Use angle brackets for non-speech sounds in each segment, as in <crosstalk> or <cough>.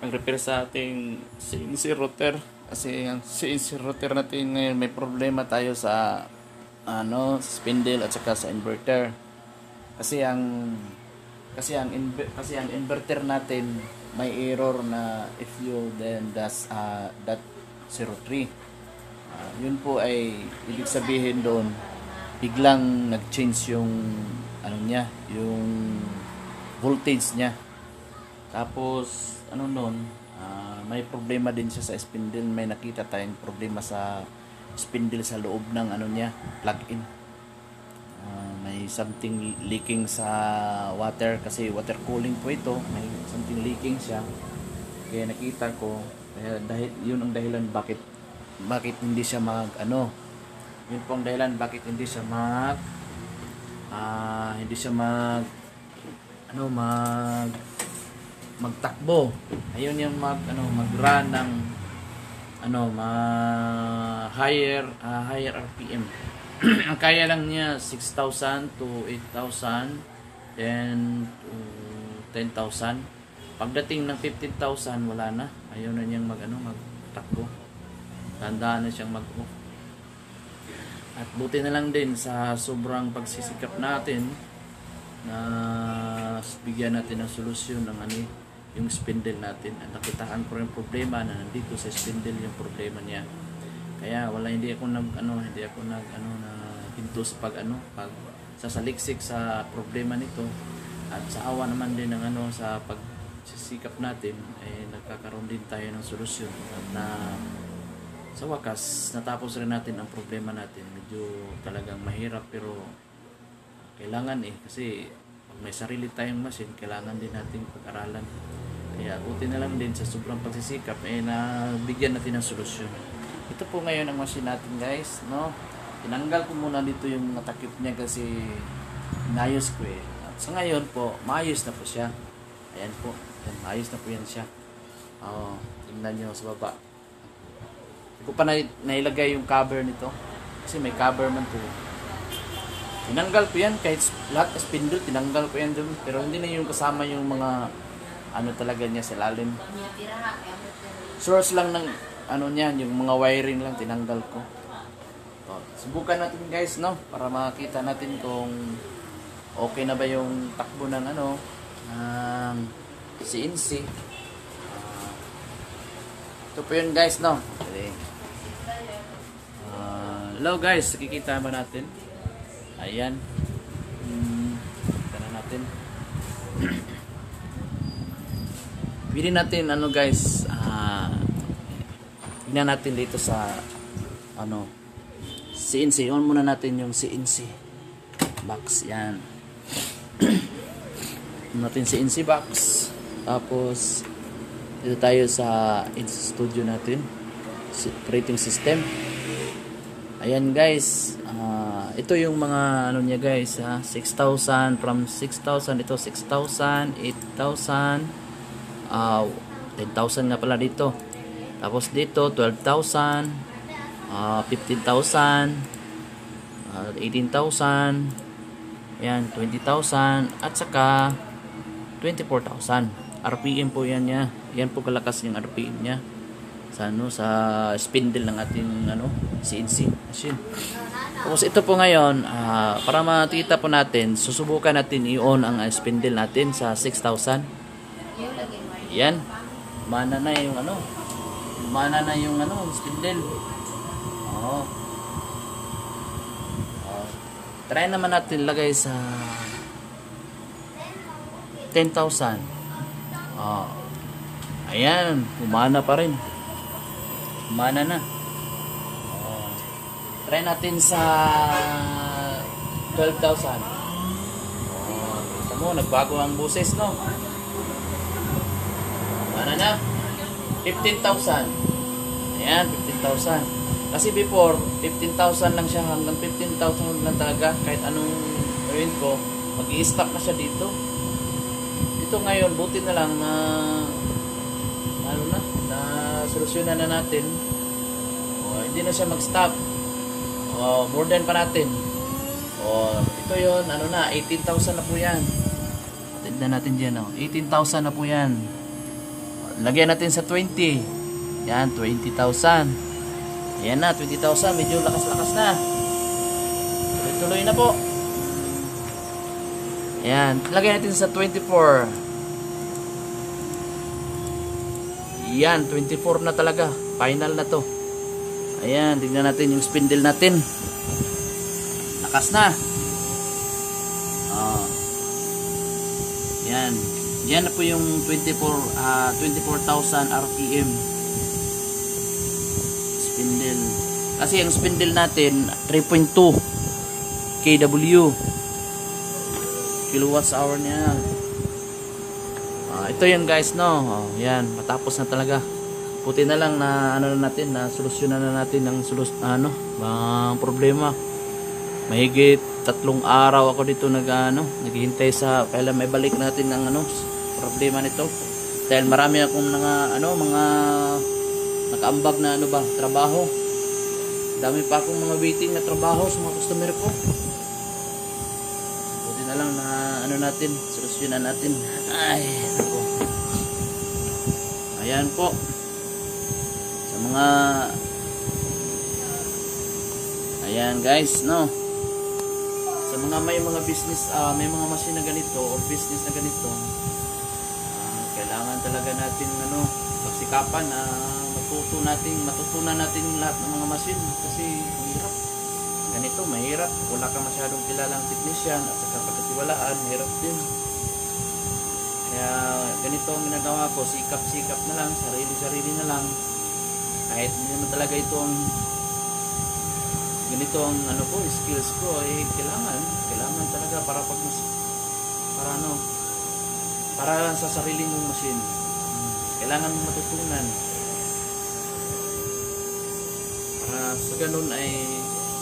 mag-repair sa ating CNC router. Kasi ang CNC router natin ngayon may problema tayo sa ano, spindle at saka sa inverter. Kasi ang kasi ang kasi ang inverter natin may error na if you then that's uh, that 03. Ah, yun po ay ibig sabihin doon biglang nag-change yung ano niya, yung voltage niya. Tapos ano noon, ah, may problema din siya sa spindle, may nakita tayong problema sa spindle sa loob ng ano niya, plug-in. Ah, may something leaking sa water kasi water cooling po ito, may something leaking siya. Kaya nakita ko, kaya dahil yun ang dahilan bakit bakit hindi siya mag ano yun po ang dahilan bakit hindi siya mag ah hindi siya mag ano mag magtakbo. Ayun yung mag ano mag-run ng ano ma higher ah, higher RPM <clears throat> ang kaya lang niya 6,000 to 8,000 then to 10,000 pagdating ng 15,000 wala na. Ayaw na niyang mag ano magtakbo. Tandaan na siyang mag-off at buti na lang din sa sobrang pagsisikap natin na bigyan natin ng solusyon ng ano yung spindle natin. At nakitaan ko rin problema na nandito sa spindle yung problema niya. Kaya wala hindi ako nag ano, hindi ako nag ano na hinto sa pag ano, pag sasaliksik sa problema nito at sa awa naman din ng ano sa pagsisikap natin eh nagkakaroon din tayo ng solusyon at na sa wakas, natapos rin natin ang problema natin. Medyo talagang mahirap pero kailangan eh. Kasi pag may sarili tayong machine, kailangan din natin pag-aralan. Kaya buti na lang din sa sobrang pagsisikap, eh na bigyan natin ng solusyon. Ito po ngayon ang machine natin guys, no? Tinanggal ko muna dito yung natakip niya kasi inayos ko eh. At sa ngayon po, maayos na po siya. Ayan po, Ayan, maayos na po yan siya. Oo, tingnan nyo sa baba. Hindi ko pa na, nailagay yung cover nito. Kasi may cover man po. Tinanggal ko yan. Kahit lahat spindle, tinanggal ko yan dun. Pero hindi na yung kasama yung mga ano talaga niya sa lalim. Source lang ng ano niyan, yung mga wiring lang tinanggal ko. So, subukan natin guys, no? Para makita natin kung okay na ba yung takbo ng ano, ng CNC. Ah, ito po yun guys, no? Okay. Ah, hello guys, nakikita ba natin? Ayan. Hmm, natin. <clears throat> Pili natin ano guys, ah tingnan natin dito sa ano CNC. On muna natin yung CNC box yan. <clears throat> Natin CNC box. Tapos dito tayo sa studio natin. Operating system. Ayan guys, ah, ito yung mga ano niya guys, ha? 6,000 from 6,000 ito 6,000, 8,000, ah 10,000 nga pala dito. Tapos dito 12,000, ah 15,000, ah, 18,000, ayan 20,000 at saka 24,000. RPM po yan niya. Yan po kalakas yung RPM niya sa ano sa spindle ng ating ano CNC machine. Tapos ito po ngayon ah, para makita po natin susubukan natin i-on ang ah, spindle natin sa 6,000. Yan. Mana na yung ano. Mana na yung ano spindle. Oo. Oh. Try naman natin lagay sa 10,000. Oh. Ayan, umana pa rin. Mana na. Oh. Try natin sa 12,000. Oh, kita mo, nagbago ang buses, no? Mana na? 15,000. Ayan, 15,000. Kasi before, 15,000 lang siya hanggang 15,000 lang talaga. Kahit anong gawin ko, mag stop na siya dito. Ito ngayon, buti na lang na ano na, na solusyonan na natin. O, hindi na siya mag-stop. O, more than pa natin. O, ito yon ano na, 18,000 na po yan. Tignan natin dyan, oh. 18,000 na po yan. Lagyan natin sa 20. Yan, 20,000. Ayan na, 20,000. Medyo lakas-lakas na. Tuloy-tuloy na po. Ayan, lagyan natin sa 24. Yan, 24 na talaga. Final na to. Ayan, tingnan natin yung spindle natin. Lakas na. Ah. Yan. Yan na po yung 24 ah 24,000 RPM spindle. Kasi ang spindle natin 3.2 kW kilowatts hour niya. Ito yun guys no. Oh, yan, matapos na talaga. Puti na lang na ano na natin na solusyonan na natin ang solus ano, ang problema. Mahigit tatlong araw ako dito nag ano, naghihintay sa kailan may balik natin ang ano problema nito. Dahil marami akong mga ano, mga nakaambag na ano ba, trabaho. Dami pa akong mga waiting na trabaho sa mga customer ko. Buti na lang na ano natin, solusyonan natin. Ay. Ayan po. Sa mga Ayan guys, no. Sa mga may mga business, ah, may mga machine na ganito or business na ganito, ah, kailangan talaga natin ano, pagsikapan na matuto natin, matutunan natin lahat ng mga machine kasi mahirap. Ganito, mahirap. Wala ka masyadong kilalang technician at saka pagkatiwalaan, mahirap din. Kaya ganito ang ginagawa ko, sikap-sikap na lang, sarili-sarili na lang. Kahit hindi naman talaga ito ang ganito ang ano ko, skills ko ay kailangan, kailangan talaga para pag mas para ano, para sa sarili mong machine. Kailangan mong matutunan. Para sa ganun ay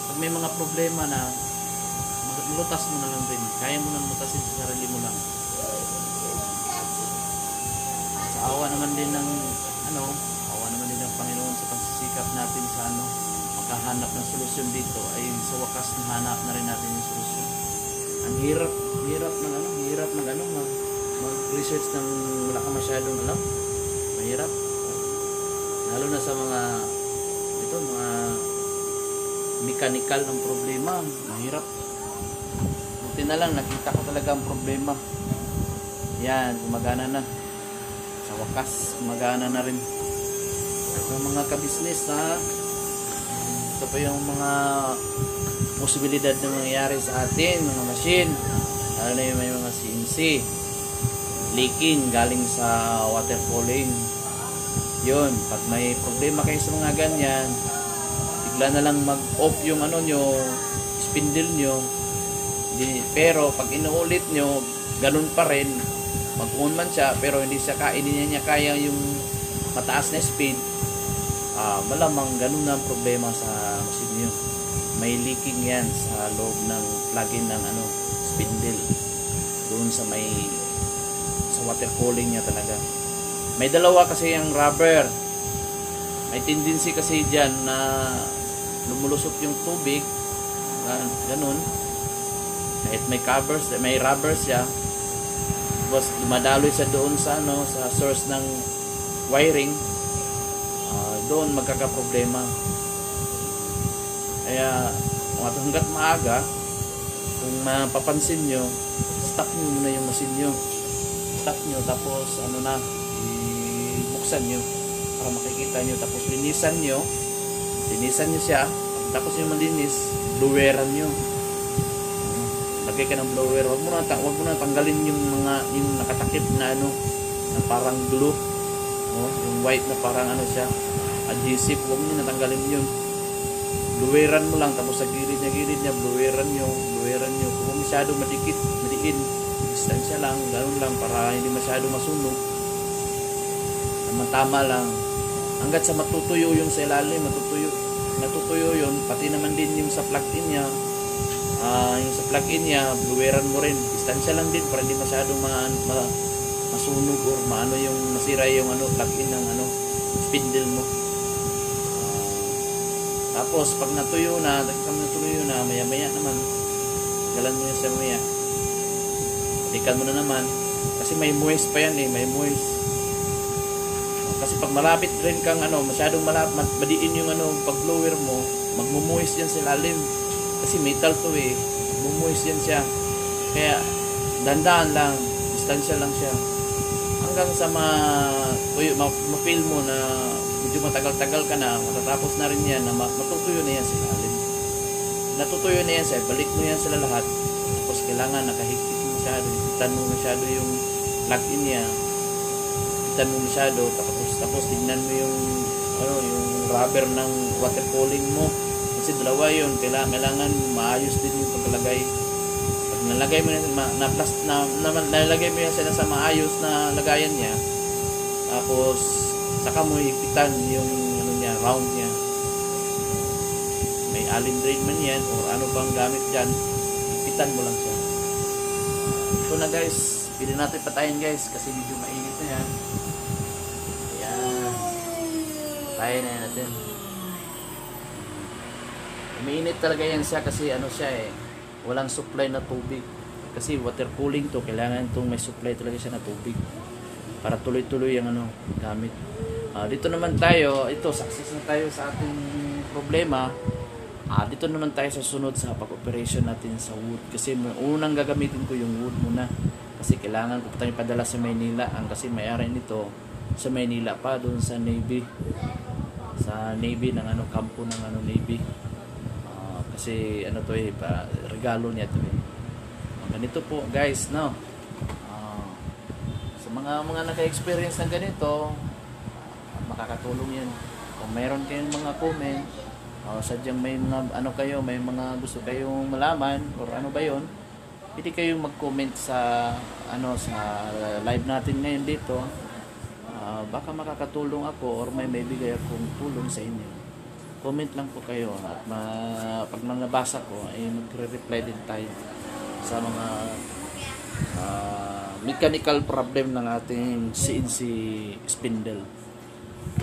pag may mga problema na lutas mo na lang rin. Kaya mo nang lutasin sa sarili mo lang. Sa awa naman din ng ano, awa naman din ng Panginoon sa pagsisikap natin sa ano, makahanap ng solusyon dito ay sa wakas nahanap na rin natin yung solusyon. Ang hirap, hirap ng ano, hirap ng ano, mag, mag-research ng wala ka masyadong alam. Mahirap. Lalo na sa mga ito, mga mechanical ng problema, mahirap. Buti na lang, nakita ko talaga ang problema. Yan, gumagana na. Wakas, gumagana na rin. Sa mga kabisnes na ito pa yung mga posibilidad na mangyayari sa atin, mga machine. Lalo na yung may mga CNC. Leaking galing sa water cooling. Yun, pag may problema kayo sa mga ganyan, bigla na lang mag-off yung ano nyo, spindle nyo. Pero pag inuulit nyo, ganun pa rin. Mag-on man siya, pero hindi siya ka, hindi niya kaya yung mataas na speed. Ah, malamang ganun na ang problema sa machine nyo. May leaking yan sa loob ng plug-in ng ano, spindle. Doon sa may sa water cooling niya talaga. May dalawa kasi yung rubber. May tendency kasi dyan na lumulusot yung tubig. Gan- Ganun. Kahit may covers, may rubber siya. Tapos dumadaloy sa doon sa ano, sa source ng wiring. Ah, doon magkakaproblema. Kaya mga hanggat maaga, kung mapapansin nyo, stop nyo muna yung machine nyo. Stop nyo, tapos ano na, ibuksan nyo para makikita nyo. Tapos linisan nyo, linisan nyo siya. Tapos yung malinis, bloweran nyo. Lagay ka ng blower. Wag mo na, wag mo na tanggalin yung mga, yung nakatakip na ano, na parang glue. Oh, yung white na parang ano siya, adhesive. Wag mo na tanggalin yun. Bloweran mo lang, tapos sa gilid niya, gilid niya, bloweran nyo, bloweran nyo. Kung masyado madikit, madiin, distansya lang, ganun lang, para hindi masyado masunog. Tama-tama lang. Hanggat sa matutuyo yung sa ilalim, matutuyo, natutuyo yun, pati naman din yung sa plug-in niya, ah yung sa plug-in niya, bloweran mo rin. Distansya lang din para hindi masyadong ma, ma, masunog or maano yung masira yung ano plug-in ng ano spindle mo. Ah, tapos pag natuyo na, pag natuyo na, maya-maya naman, galan mo yan sa maya. Balikan mo na naman. Kasi may moist pa yan eh, may moist. kasi pag malapit rin kang ano, masyadong malapit, madiin yung ano, pag blower mo, magmumuhis yan sa lalim. Kasi metal to eh, magmumuhis yan siya. Kaya, dandaan lang, distansya lang siya. Hanggang sa ma, tuyo, ma, ma-feel mo na medyo matagal-tagal ka na, matatapos na rin yan, na ma- matutuyo na yan sa lalim. Natutuyo na yan siya, balik mo yan sila lahat. Tapos kailangan nakahigpit mo masyado, higitan mo masyado yung plug-in niya. Higitan mo masyado, tapos, tapos tignan mo yung, ano, yung rubber ng water cooling mo. Kasi dalawa yun, kailangan, kailangan maayos din yung pagkalagay. Pag nalagay mo na, na, plus, na, na, nalagay mo yan sa maayos na lagayan niya, tapos saka mo higpitan yung ano niya, round niya. May allen drain man yan or ano bang gamit dyan, higpitan mo lang siya. Ito na guys, pili natin patayin guys kasi medyo mainit na yan. Ayan. Patayin na natin. Umiinit talaga yan siya kasi ano siya eh, walang supply na tubig. Kasi water cooling to, kailangan itong may supply talaga siya na tubig para tuloy-tuloy ang ano gamit. Ah, dito naman tayo, ito success na tayo sa ating problema. Ah, dito naman tayo sa sunod sa pag-operation natin sa wood kasi unang gagamitin ko yung wood muna kasi kailangan ko pa tayo padala sa Maynila ang kasi may-ari nito sa Maynila pa doon sa Navy sa Navy ng ano kampo ng ano Navy kasi ano to eh pa, regalo niya to eh. Ah, ganito po guys no? Ah, sa mga mga naka-experience ng ganito ah, makakatulong yan kung mayroon kayong mga comment o sadyang may mga ano kayo may mga gusto kayong malaman or ano ba yon pwede kayong mag-comment sa ano sa live natin ngayon dito. Ah, baka makakatulong ako or may may bigay akong tulong sa inyo comment lang po kayo. At ma, pag nabasa ko ay magre-reply din tayo sa mga ah, mechanical problem ng ating CNC spindle.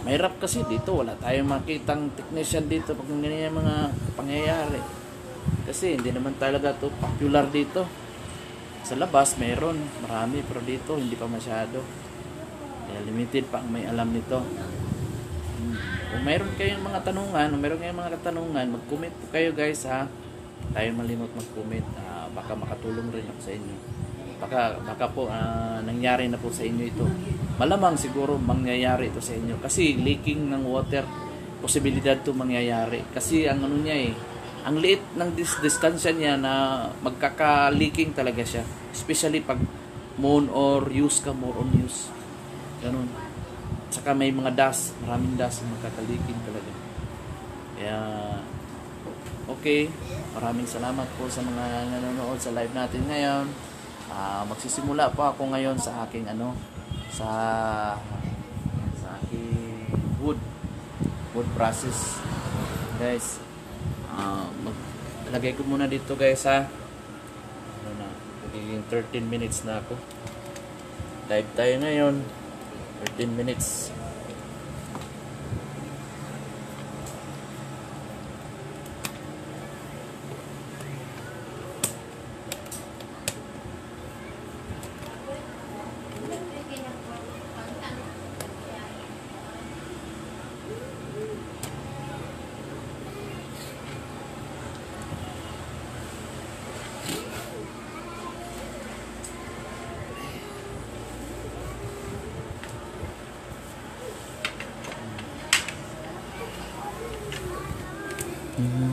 Mahirap kasi dito wala tayong makitang technician dito pag ganyan mga pangyayari. Kasi hindi naman talaga to popular dito. Sa labas meron. Marami pero dito hindi pa masyado. Kaya limited pa ang may alam nito. Kung mayroon kayong mga tanungan kung mayroon kayong mga katanungan mag-comment po kayo guys ha? Tayo malimot mag-comment. Ah, baka makatulong rin ako sa inyo. Baka baka po ah, nangyari na po sa inyo ito. Malamang siguro mangyayari ito sa inyo kasi leaking ng water posibilidad to mangyayari. Kasi ang ano niya eh ang liit ng dis- distansya niya na magkaka-leaking talaga siya. Especially pag moon or use ka more on use. Ganun saka may mga dust maraming dust na magkaka-leaking talaga. Kaya okay maraming salamat po sa mga nanonood sa live natin ngayon. Ah, magsisimula po ako ngayon sa aking ano sa sa aking wood wood process guys ah mag lagay ko muna dito guys ha. Ano na magiging 13 minutes na ako. Live tayo ngayon 13 minutes Mm-hmm.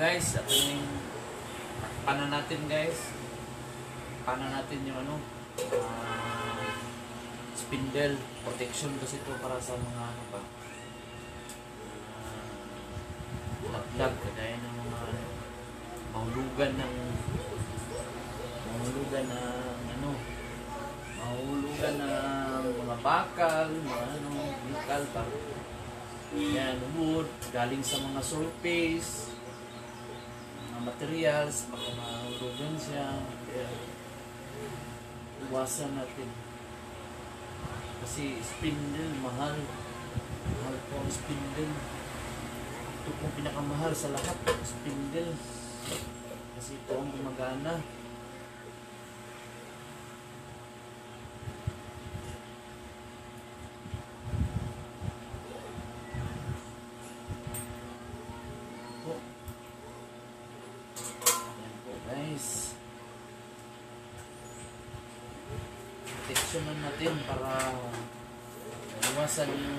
Guys, ito yung paano natin guys. Paano natin yung ano, ah, spindle protection kasi ito para sa mga ano ba. Uh, kagaya ng mga ano, mahulugan ng mahulugan ng ano mahulugan ng mga bakal, mga ano, bikal, par yan, wood, galing sa mga surface, materials, baka mahulugan siya. Kaya, iwasan natin. Kasi spindle, mahal. Mahal po ang spindle. Ito pong pinakamahal sa lahat, spindle. Kasi ito ang gumagana. po. Ayan po guys. Proteksyonan natin para iwasan yung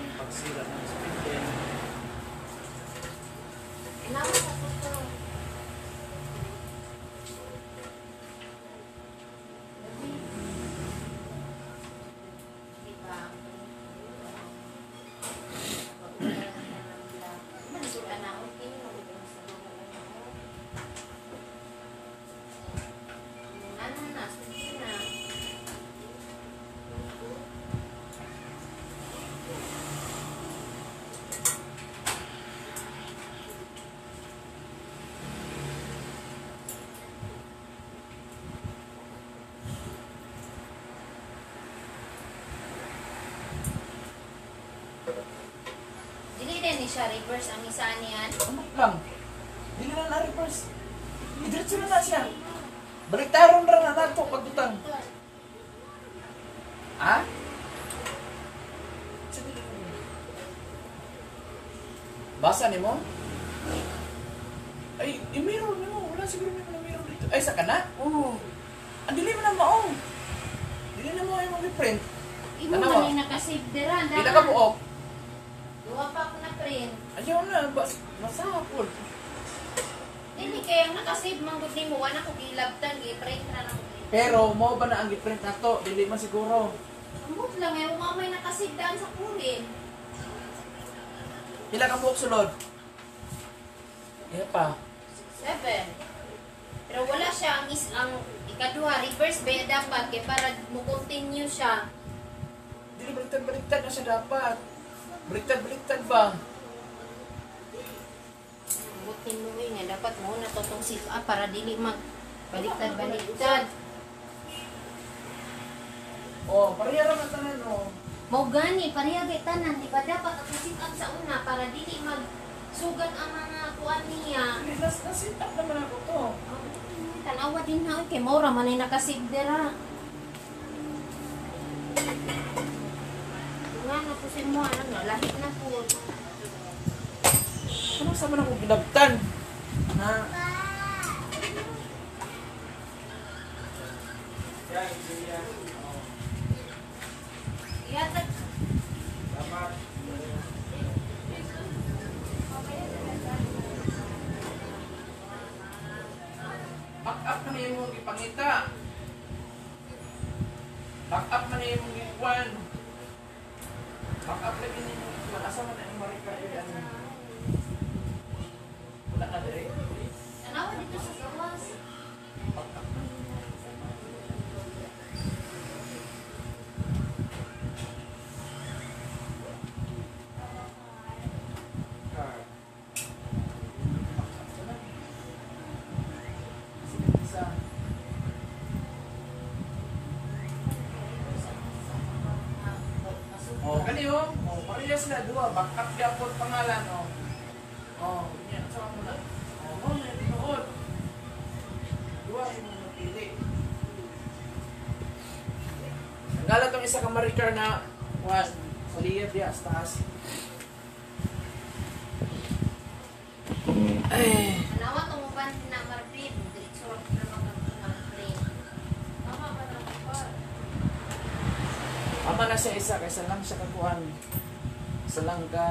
ni siya reverse ang isa niyan. Ano lang? Hindi na na-reverse. Diretso na na siya. Baliktaron na na nato pagdutang. Ha? Basa ni mo? Ay, eh, meron ni mo. Wala siguro may mga meron dito. Ay, sa kana? Oo. Ang dili mo na mao. Dili na mo ay mga print. Imo Ano? man yung nakasave dira. Dili ka buok. Duwa pa ako na print. Ayaw na. Bas, masapol. Dili kaya ang nakasave man gud nimo wala ko gilabtan gi-print na na ko. Pero, mo ba na ang giprint na to? Dili man siguro. Ambot lang eh wa may nakasave daan sa kurin. Pila ka buok sulod? Iya pa. Seven. Pero wala siya ang is ang ikaduha reverse ba dapat kay para mo continue siya. Dili baliktad-baliktad na siya dapat. Baliktad-baliktad ba? Butin mo eh, nga dapat mo na to tong sit up para dili mag baliktad-baliktad. Oh, pareha ra man tanan oh. Mao gani tanan di ba dapat ako sit up sa una para dili mag sugat ang mga kuan niya. Nasit up naman ako to. Tanawa din na kay Maura man ay nakasave dira. Nga na po si mo ano lahit na po. Ano sa man ako ginabtan? Ha? Yatag Back up man yung mong ipangita. Back up man yung mong ikuan. Back up lagi ni mong ikuan. Asa man ang marika yan? Wala na dire. tanawa dito sa gawas. Back up man. Card. Isa. Oh, kani oh. Oh, duha, backup gyapon pangalan oh. Oh, nya sa mo na. Oh, mo na tinuod. Duha imong napili. Nagala tong isa ka marikar na what? Sa liyab diya sa taas. Ay, Tanawa tong uban na marpid. Diretso ra na mag-print. Tama ba na ko? ama na siya isa kaysa lang siya kakuan. Isa lang ka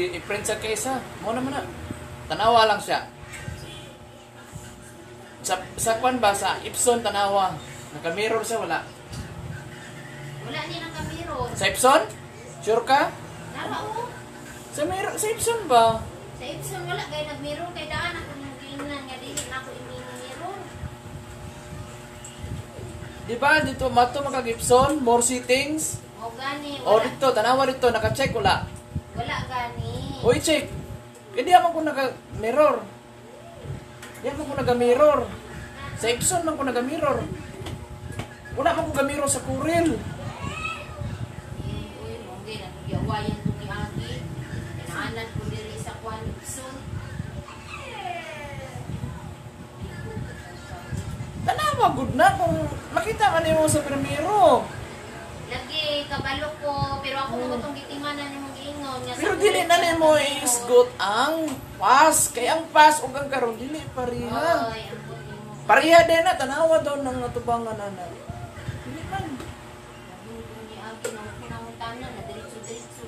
di i-print sa kaysa. Mo naman na. Tanawa lang siya. Sa sa kwan ba sa Ipson tanawa. Naka-mirror siya wala. Wala ni nang kamiro. Sa Ipson? Sure ka? Nara o. Sa mirror sa Ipson ba? Sa Epson wala kay nagmiro kay daan ako nang giingnan nga dili na ako imimiro. Di ba dito mato makag Ipson, more settings. O gani O wala. dito tanawa dito naka-check wala. Wala gani. Uy, check. Kaya di ako naka-mirror. Di ako naka-mirror. Sa Epson man ko naka-mirror. Wala man ko ga-mirror sa Kuril. Uy, mongge na giawayan to ni Agi. Kinaanan ko diri sa kwan Epson. Tanawa, good na kung makita ka niyo sa primero. Lagi kabalo ko pero ako mo tong gitinganan nimong giingon nga sa Pero dili na nimo sa isgot ang pass. Kaya ang pass ug ang karon dili pareha. Ang mo. Pareha din na tanawa daw ng atubangan na na. Dili man. Nahulog ni Agi na pinangutanan na diretso-diretso.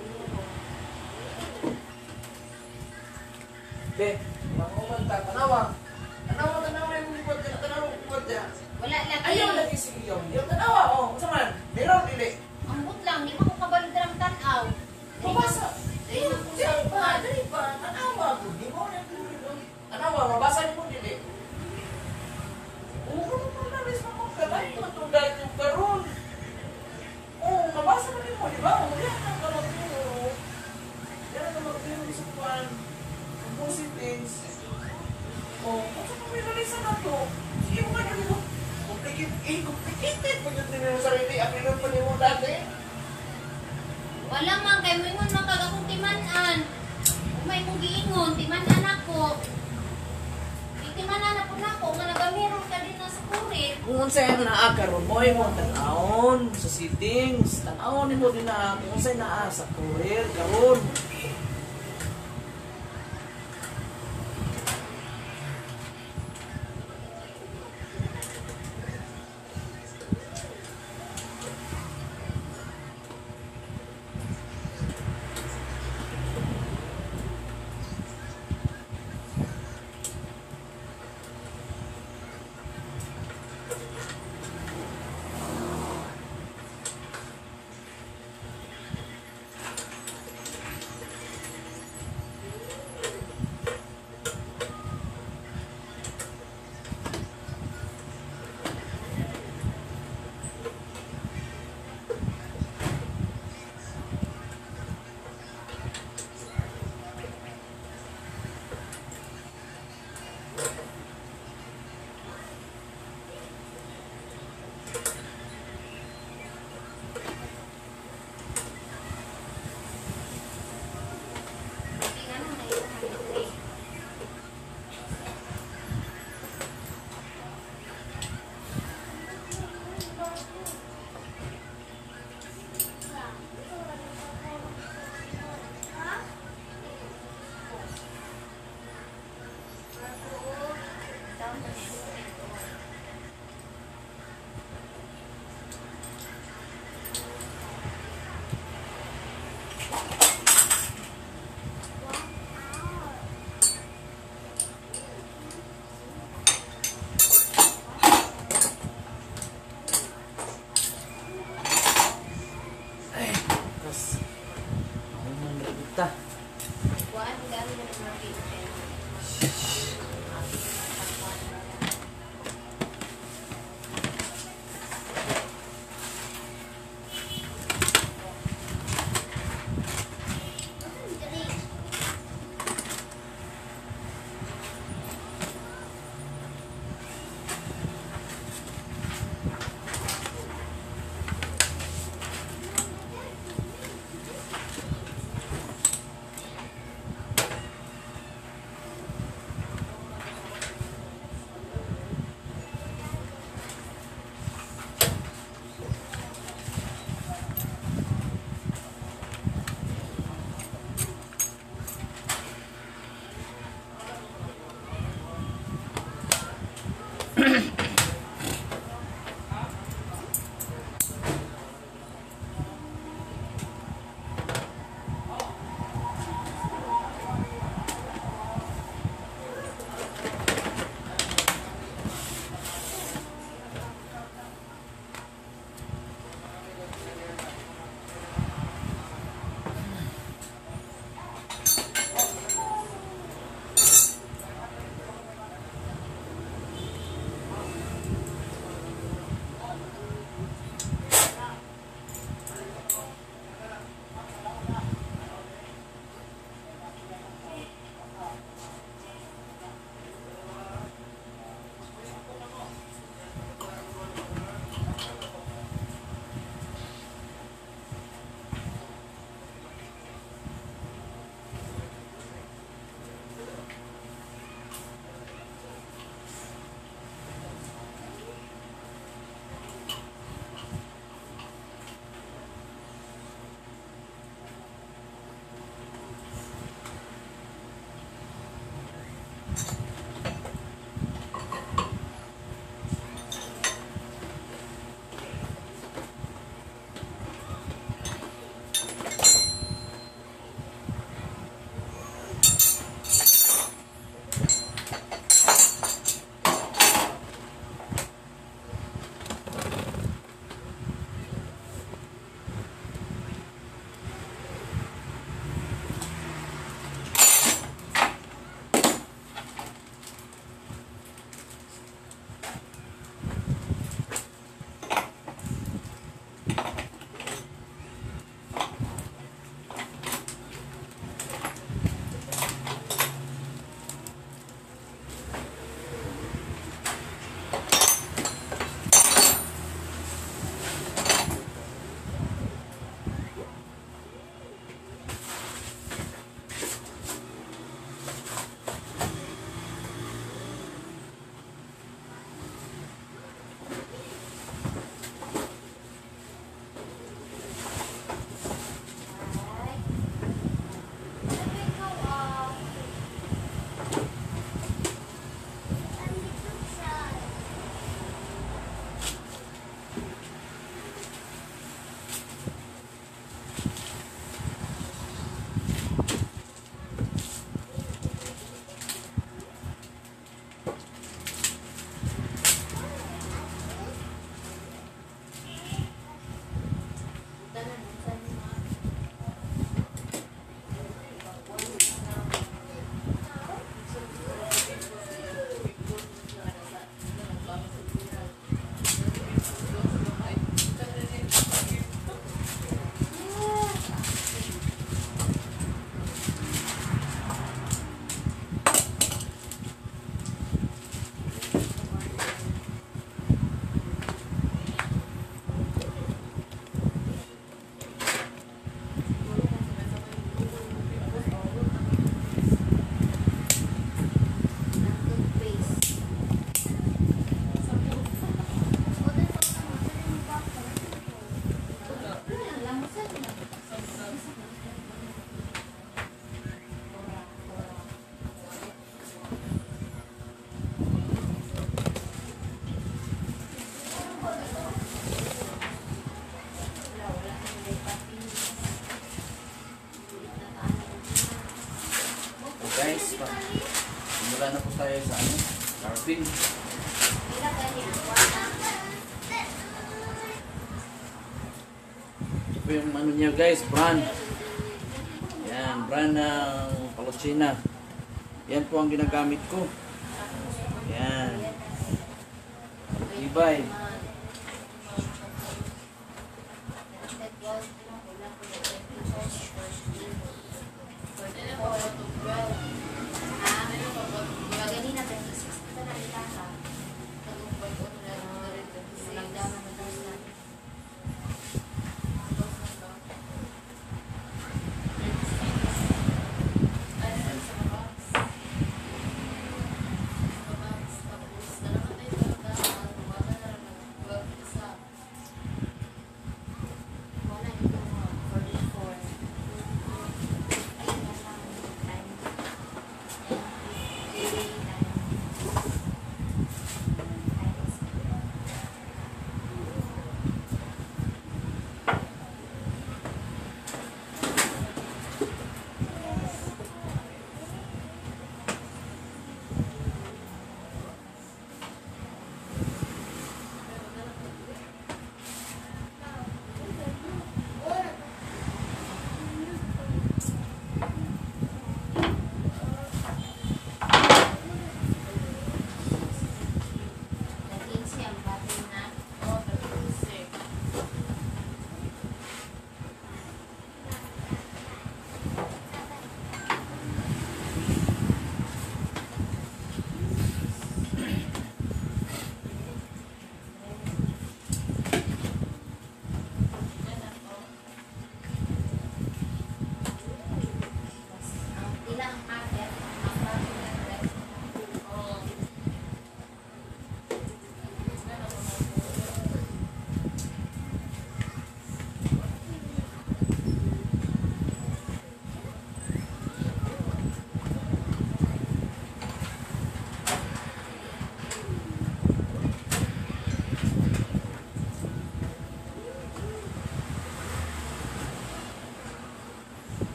Be, manguman ta tanawa. Tanawa tanawa yung bukod niya, tanawa yung bukod niya. Wala lagi. Ayaw lagi sige yung. Tanawa oh, unsa man? Meron dili. Ambot lang, di mo ko kabalo darang tanaw. Mabasa. Dili mo ko Dili sa pa, tayo sa ano? Carving. Ito yung ano niya guys, brand. Yan, brand ng palusina. Yan po ang ginagamit ko. Yan. Ibay.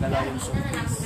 magalaw yung showcase.